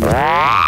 Bye.